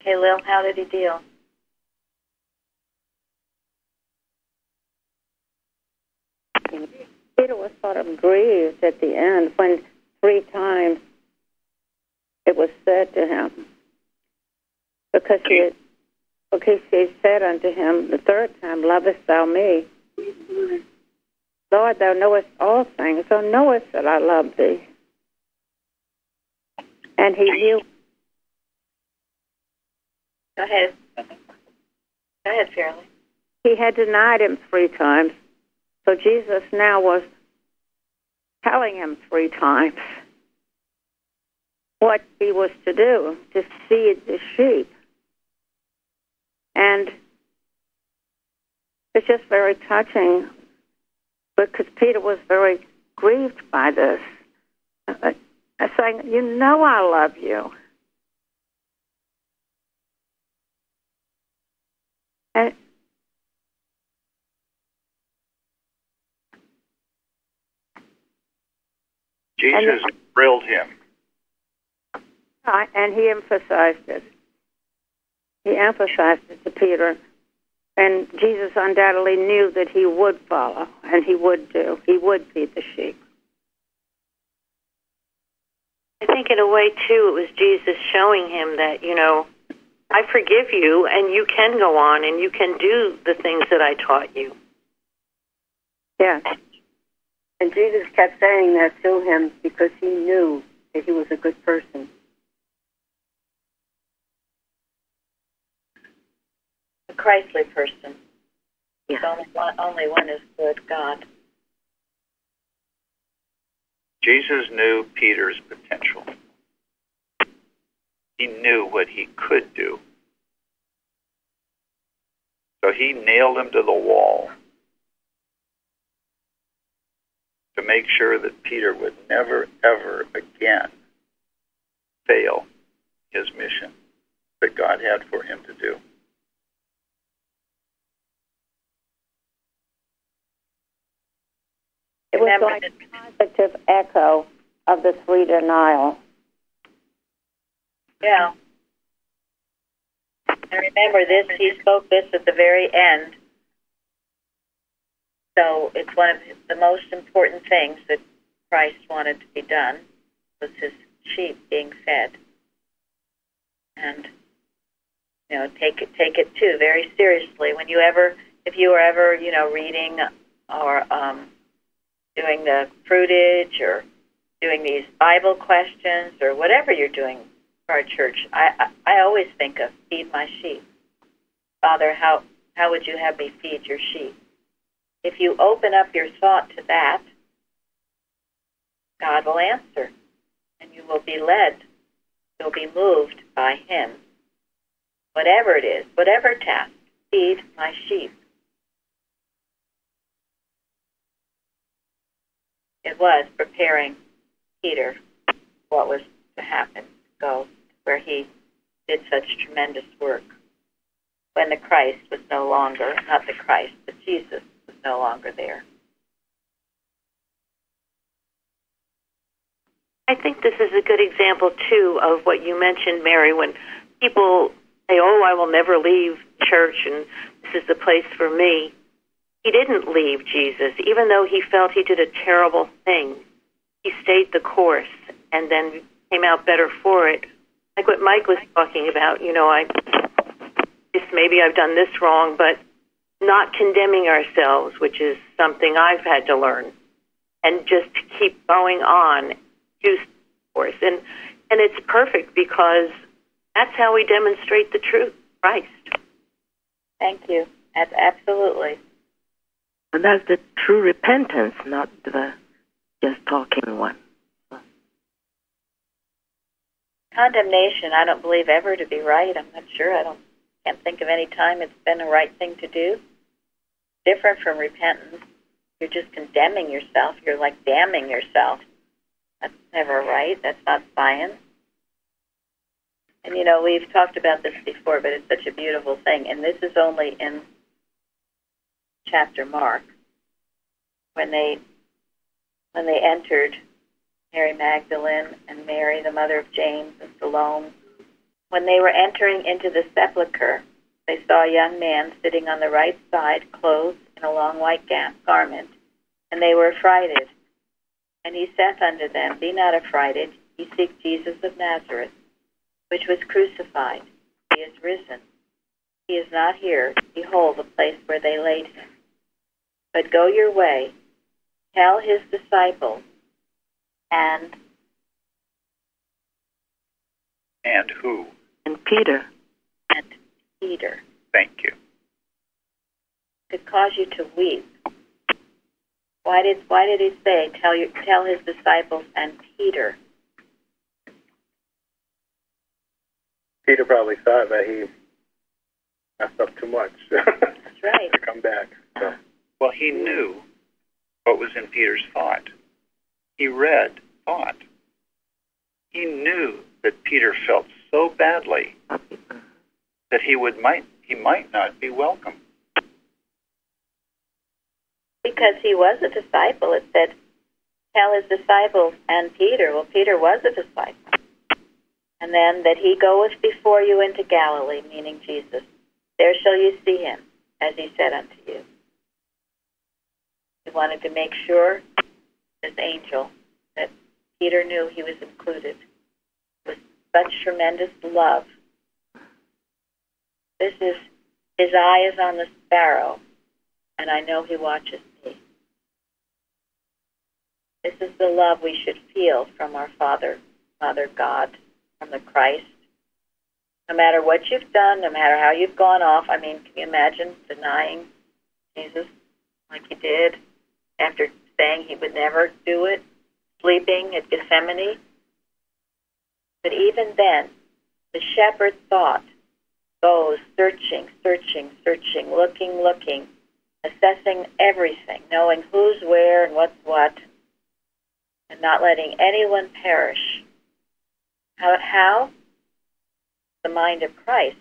Okay, Lil, how did he deal? Peter was sort of grieved at the end when three times it was said to him because he had, because he said unto him the third time, Lovest thou me? Lord, thou knowest all things, thou knowest that I love thee. And he knew Go ahead. Go ahead, Fairly. he had denied him three times. So Jesus now was telling him three times what he was to do to feed the sheep. And it's just very touching because Peter was very grieved by this. Uh, saying, You know I love you. And Jesus thrilled him. And he emphasized it. He emphasized it to Peter. And Jesus undoubtedly knew that he would follow and he would do. He would feed the sheep. I think in a way too, it was Jesus showing him that you know, I forgive you, and you can go on and you can do the things that I taught you. Yeah. And Jesus kept saying that to him because he knew that he was a good person. Christly person. There's only one, only one is good, God. Jesus knew Peter's potential. He knew what he could do. So he nailed him to the wall to make sure that Peter would never, ever again fail his mission that God had for him to do. It was like a positive echo of the three denial. Yeah. And remember this, he spoke this at the very end. So it's one of the most important things that Christ wanted to be done was his sheep being fed. And you know, take it take it too very seriously. When you ever if you are ever, you know, reading or um doing the fruitage or doing these Bible questions or whatever you're doing for our church, I, I, I always think of feed my sheep. Father, how, how would you have me feed your sheep? If you open up your thought to that, God will answer and you will be led. You'll be moved by Him. Whatever it is, whatever task, feed my sheep. It was preparing Peter what was to happen, to go where he did such tremendous work. When the Christ was no longer, not the Christ, but Jesus was no longer there. I think this is a good example too of what you mentioned, Mary, when people say, "Oh, I will never leave church and this is the place for me." He didn't leave Jesus, even though he felt he did a terrible thing. He stayed the course and then came out better for it. Like what Mike was talking about, you know, I this maybe I've done this wrong, but not condemning ourselves, which is something I've had to learn, and just keep going on to course. And and it's perfect because that's how we demonstrate the truth, Christ. Thank you. That's absolutely. And that's the true repentance, not the just talking one. Condemnation, I don't believe ever to be right. I'm not sure. I don't can't think of any time it's been the right thing to do. Different from repentance. You're just condemning yourself. You're like damning yourself. That's never right. That's not science. And you know, we've talked about this before, but it's such a beautiful thing. And this is only in chapter Mark when they when they entered Mary Magdalene and Mary, the mother of James and Salome, When they were entering into the sepulchre, they saw a young man sitting on the right side, clothed in a long white garment, and they were affrighted. And he saith unto them, Be not affrighted, ye seek Jesus of Nazareth, which was crucified. He is risen. He is not here. Behold the place where they laid him. But go your way, tell his disciples, and And who? And Peter. and Peter Thank you. to cause you to weep. Why did why did he say tell you tell his disciples and Peter? Peter probably thought that he messed up too much That's right. to come back. So Well, he knew what was in Peter's thought. He read thought. He knew that Peter felt so badly that he would might he might not be welcome. Because he was a disciple, it said tell his disciples and Peter. Well Peter was a disciple. And then that he goeth before you into Galilee, meaning Jesus. There shall you see him, as he said unto you. He wanted to make sure, this angel, that Peter knew he was included. With such tremendous love. This is, his eye is on the sparrow, and I know he watches me. This is the love we should feel from our Father, Mother God, from the Christ. No matter what you've done, no matter how you've gone off, I mean, can you imagine denying Jesus like he did after saying he would never do it, sleeping at Gethsemane? But even then, the shepherd thought, goes searching, searching, searching, looking, looking, assessing everything, knowing who's where and what's what, and not letting anyone perish. How? how? The mind of Christ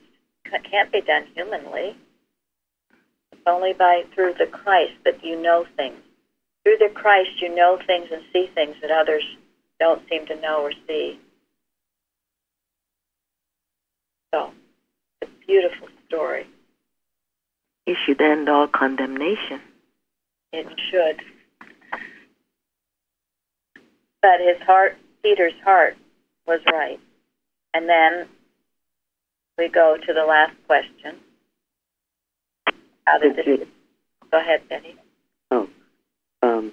can't be done humanly. It's only by through the Christ that you know things. Through the Christ, you know things and see things that others don't seem to know or see. So, it's a beautiful story. It should end all condemnation. It should. But his heart, Peter's heart, was right. And then we go to the last question. How did this? Go ahead, Betty. Um,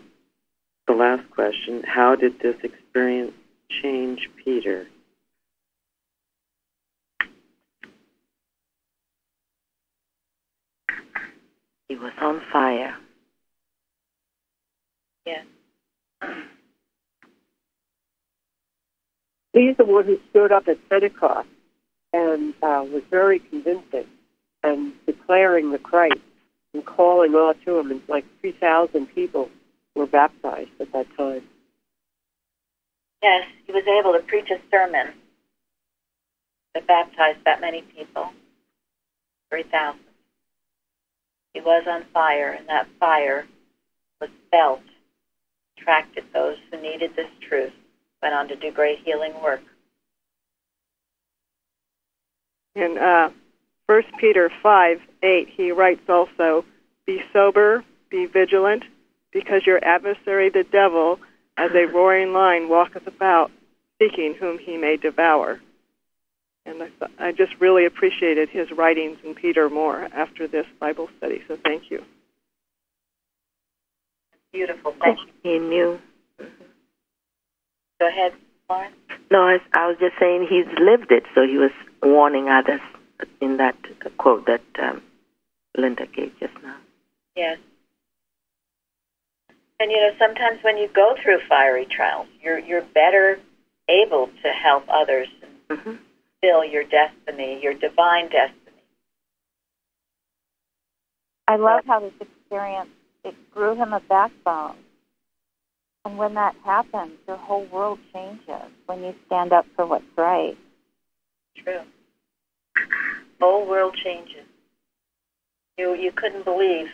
the last question: How did this experience change Peter? He was on fire. Yes. He's the one who stood up at Pentecost and uh, was very convincing and declaring the Christ and calling all to him. And like 3,000 people were baptized at that time. Yes, he was able to preach a sermon that baptized that many people. 3,000. He was on fire, and that fire was felt, attracted those who needed this truth, went on to do great healing work. In uh, 1 Peter 5 8, he writes also, Be sober, be vigilant, because your adversary the devil, as a roaring lion, walketh about, seeking whom he may devour. And I, th- I just really appreciated his writings in Peter more after this Bible study, so thank you. Beautiful. Thank you. He knew. Mm-hmm. Go ahead, Lauren. No, I, I was just saying he's lived it, so he was warning others in that quote that um, Linda gave just now. Yes. And you know, sometimes when you go through fiery trials, you're you're better able to help others and Mm-hmm. fulfill your destiny, your divine destiny. I love how this experience it grew him a backbone. And when that happens, your whole world changes when you stand up for what's right. True. Whole world changes. You you couldn't believe,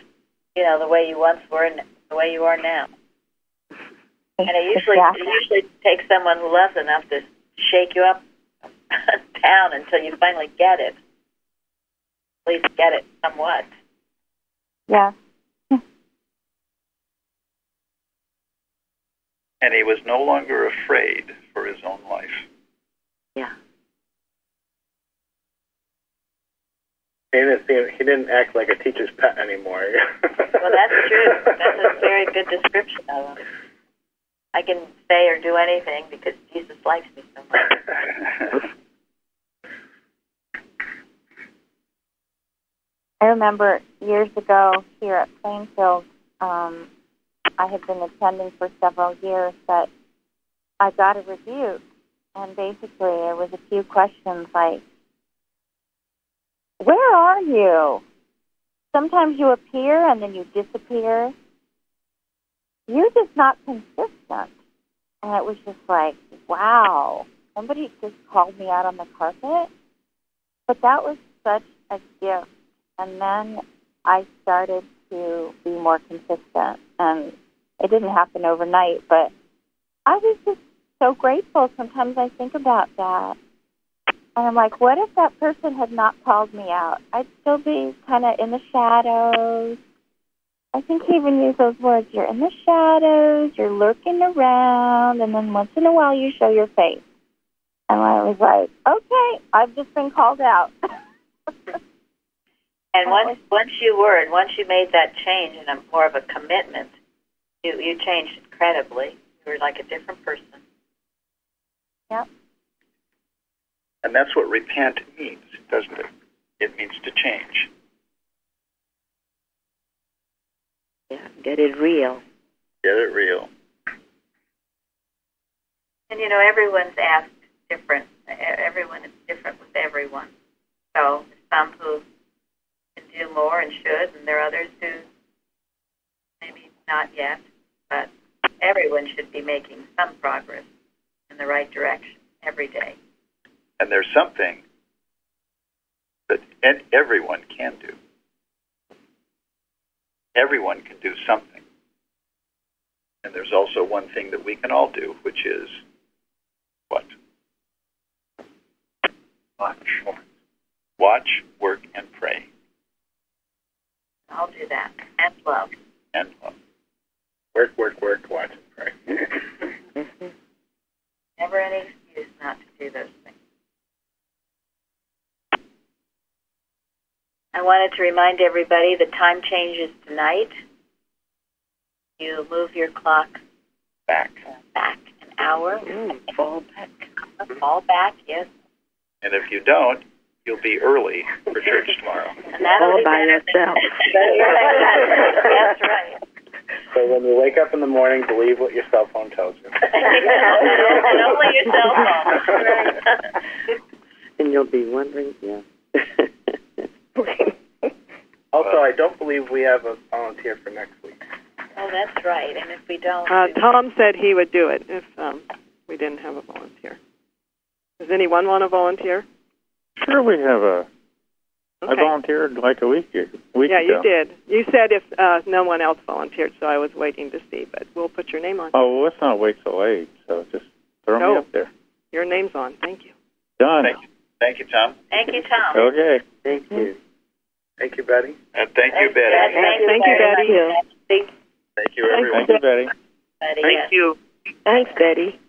you know, the way you once were and the way you are now. And it usually Exactly. it usually takes someone who loves enough to shake you up, down until you finally get it. At least get it somewhat. Yeah. And he was no longer afraid for his own life. Yeah. He didn't seem, he didn't act like a teacher's pet anymore. Well, that's true. That's a very good description of him. I can say or do anything because Jesus likes me so much. I remember years ago here at Plainfield, um, I had been attending for several years that I got a rebuke. And basically, it was a few questions like, Where are you? Sometimes you appear and then you disappear. You're just not consistent. And it was just like, wow, somebody just called me out on the carpet. But that was such a gift. And then I started to be more consistent. And it didn't happen overnight, but I was just so grateful. Sometimes I think about that. And I'm like, what if that person had not called me out? I'd still be kind of in the shadows. I think he even used those words. You're in the shadows, you're lurking around, and then once in a while you show your face. And I was like, okay, I've just been called out. And once once you were, and once you made that change and a more of a commitment, you you changed incredibly. You were like a different person. Yep. And that's what repent means, doesn't it? It means to change. Yeah, get it real. Get it real. And you know, everyone's asked different. Everyone is different with everyone. So there's some who can do more and should, and there are others who maybe not yet. But everyone should be making some progress in the right direction every day. And there's something that everyone can do. Everyone can do something. And there's also one thing that we can all do, which is what? Watch. Watch, work, and pray. I'll do that. And love. And love. work, work, work, watch and pray. Never any excuse not to do those I wanted to remind everybody the time changes tonight. You move your clock back back an hour. fall back. Uh-huh, fall back, yes. And if you don't, you'll be early for church tomorrow. And that'll All be by better. yourself. That's right. So when you wake up in the morning, believe what your cell phone tells you. and only your cell phone. And you'll be wondering, yeah. Also, I don't believe we have a volunteer for next week. oh, that's right. And if we don't, Uh, Tom said he would do it if um, we didn't have a volunteer. Does anyone want to volunteer? Sure, we have a. I Okay. volunteered like a week a week yeah, ago. you did. You said if uh, no one else volunteered, so I was waiting to see, but we'll put your name on. Oh, well, let's not wait so late. So just throw No. me up there. Your name's on. Thank you. Done. Thank you. Thank you, Tom. thank you, Tom. Okay. Thank you. Thank you, Betty. And thank you, Betty. Yes, thank, Thank you you, very Betty. much, Betty. Thank you, everyone. Thank you, Betty. Betty, Thank you. Thanks, Betty.